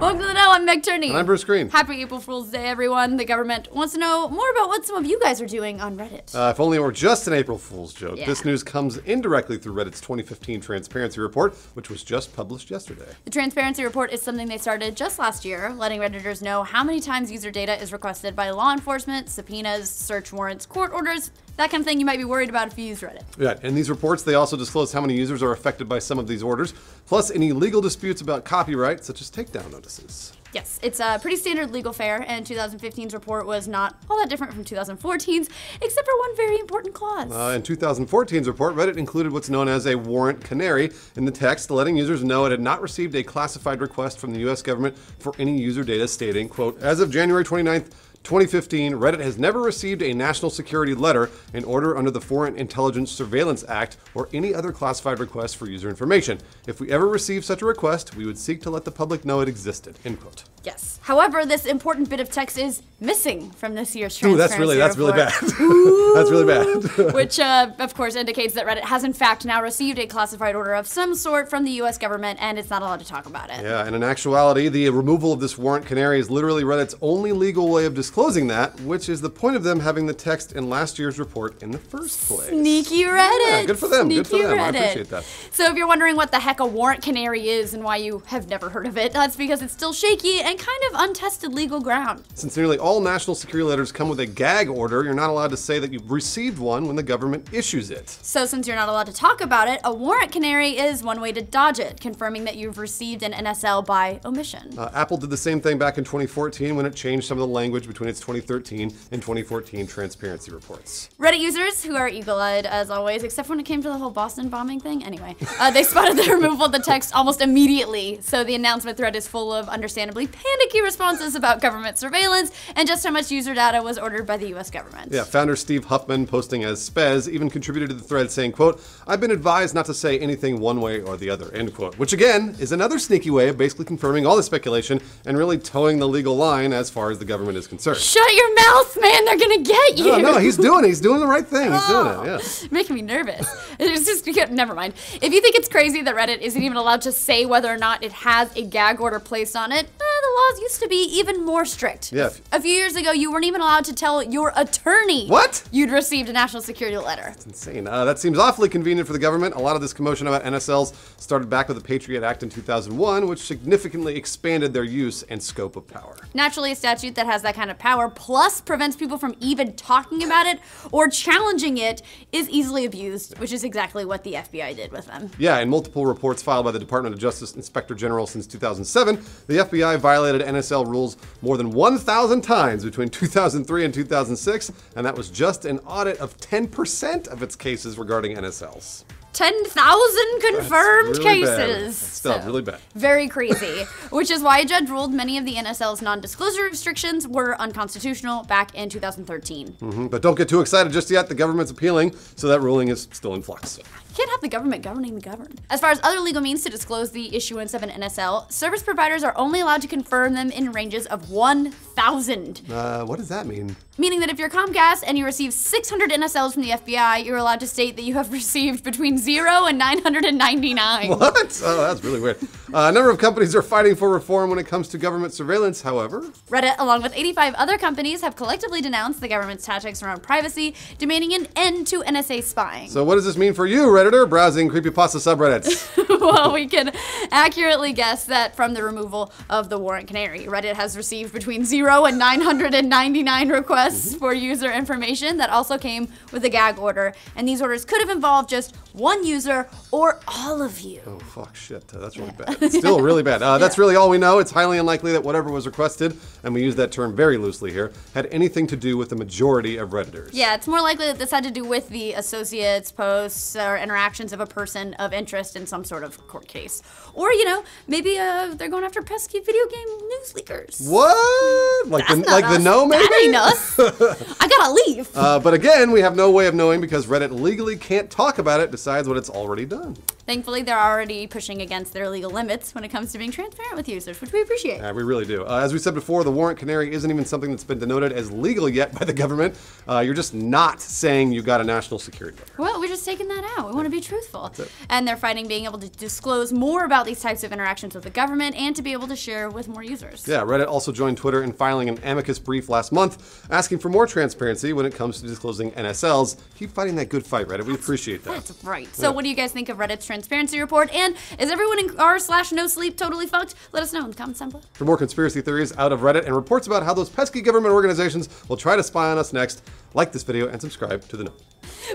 Welcome to the Know. I'm Meg Turney. And I'm Bruce Greene. Happy April Fool's Day, everyone. The government wants to know more about what some of you guys are doing on Reddit. Uh, if only it were just an April Fool's joke. Yeah. This news comes indirectly through Reddit's 2015 Transparency Report, which was just published yesterday. the Transparency Report is something they started just last year, letting Redditors know how many times user data is requested by law enforcement, subpoenas, search warrants, court orders, that kind of thing you might be worried about if you use Reddit. Yeah, in these reports, they also disclose how many users are affected by some of these orders, plus any legal disputes about copyright, such as takedown notices. Yes, it's a pretty standard legal fare, and 2015's report was not all that different from 2014's, except for one very important clause. Uh, in 2014's report, Reddit included what's known as a warrant canary in the text, letting users know it had not received a classified request from the U.S. government for any user data stating, quote, as of January 29th, 2015, Reddit has never received a national security letter, an order under the Foreign Intelligence Surveillance Act, or any other classified request for user information. If we ever received such a request, we would seek to let the public know it existed. End quote. Yes. However, this important bit of text is missing from this year's Ooh, that's really that's really report. bad. that's really bad. which uh, of course indicates that Reddit has in fact now received a classified order of some sort from the US government and it's not allowed to talk about it. Yeah, and in actuality, the removal of this warrant canary is literally Reddit's only legal way of disclosing that, which is the point of them having the text in last year's report in the first place. Sneaky Reddit. Yeah, good for them, good for Sneaky them. I appreciate that. So if you're wondering what the heck a warrant canary is and why you have never heard of it, that's because it's still shaky and kind of untested legal ground. Since nearly all national security letters come with a gag order, you're not allowed to say that you've received one when the government issues it. So since you're not allowed to talk about it, a warrant canary is one way to dodge it, confirming that you've received an NSL by omission. Uh, Apple did the same thing back in 2014 when it changed some of the language between its 2013 and 2014 transparency reports. Reddit users, who are eagle-eyed as always, except when it came to the whole Boston bombing thing, anyway, uh, they spotted the removal of the text almost immediately. So the announcement thread is full of understandably panicky responses about government surveillance and just how much user data was ordered by the U.S. government. Yeah, founder Steve Huffman, posting as Spez, even contributed to the thread saying, quote, I've been advised not to say anything one way or the other, end quote. Which again is another sneaky way of basically confirming all the speculation and really toeing the legal line as far as the government is concerned. Shut your mouth, man! They're gonna get you. No, no, he's doing it. He's doing the right thing. He's doing it, oh, yeah. making me nervous. It's just never mind. If you think it's crazy that Reddit isn't even allowed to say whether or not it has a gag order placed on it, the laws used to be even more strict. Yeah. A few years ago, you weren't even allowed to tell your attorney What? you'd received a national security letter. Insane. Uh, that seems awfully convenient for the government. A lot of this commotion about NSLs started back with the Patriot Act in 2001, which significantly expanded their use and scope of power. Naturally, a statute that has that kind of power, plus prevents people from even talking about it or challenging it, is easily abused, which is exactly what the FBI did with them. Yeah, in multiple reports filed by the Department of Justice Inspector General since 2007, the FBI violated NSL rules more than 1,000 times between 2003 and 2006, and that was just an audit of 10% of its cases regarding NSLs. 10,000 confirmed really cases. Still really bad. Very crazy. which is why a judge ruled many of the NSL's non disclosure restrictions were unconstitutional back in 2013. Mhm, But don't get too excited just yet. The government's appealing, so that ruling is still in flux. You can't have the government governing the governed. As far as other legal means to disclose the issuance of an NSL, service providers are only allowed to confirm them in ranges of 1,000. Uh, what does that mean? Meaning that if you're Comcast and you receive 600 NSLs from the FBI, you're allowed to state that you have received between 0 and 999. What? Oh, that's really weird. Uh, a number of companies are fighting for reform when it comes to government surveillance, however. Reddit, along with 85 other companies, have collectively denounced the government's tactics around privacy, demanding an end to NSA spying. So, what does this mean for you, Redditor, browsing creepypasta subreddits? well, we can accurately guess that from the removal of the warrant canary, Reddit has received between 0 and 999 requests for user information that also came with a gag order. And these orders could have involved just one user or all of you. oh, fuck, shit. That's really bad. It's still really bad. Uh, that's really all we know. It's highly unlikely that whatever was requested, and we use that term very loosely here, had anything to do with the majority of Redditors. Yeah, it's more likely that this had to do with the associates, posts, or interactions of a person of interest in some sort of court case. Or, you know, maybe uh, they're going after pesky video game news leakers. What? Like That's the like the no maybe? That ain't us. I gotta leave. Uh, but again, we have no way of knowing because Reddit legally can't talk about it besides what it's already done. Thankfully, they're already pushing against their legal limits when it comes to being transparent with users, which we appreciate. Yeah, we really do. Uh, as we said before, the warrant canary isn't even something that's been denoted as legal yet by the government. Uh, you're just not saying you got a national security letter. Well, we're just taking that out. We want to be truthful. And they're fighting being able to disclose more about these types of interactions with the government and to be able to share with more users. Yeah, Reddit also joined Twitter in filing an amicus brief last month asking for more transparency when it comes to disclosing NSLs. Keep fighting that good fight, Reddit. We appreciate that. That's right. So, what do you guys think of Reddit's transparency report? And is everyone in r slash no sleep totally fucked? Let us know in the comments down below. For more conspiracy theories out of Reddit and reports about how those pesky government organizations will try to spy on us next, like this video and subscribe to the Know.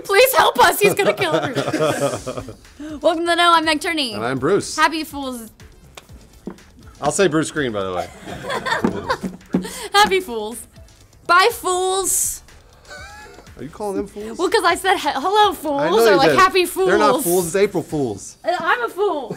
Please help us. He's gonna kill everyone. Welcome to the know. I'm Meg Turney. And I'm Bruce. Happy Fools. I'll say Bruce Greene, by the way. Happy Fools. Bye, fools. Are you calling them fools? Well, because I said he- hello, fools, or like did. happy fools. They're not fools. It's April Fools. Uh, I'm a fool.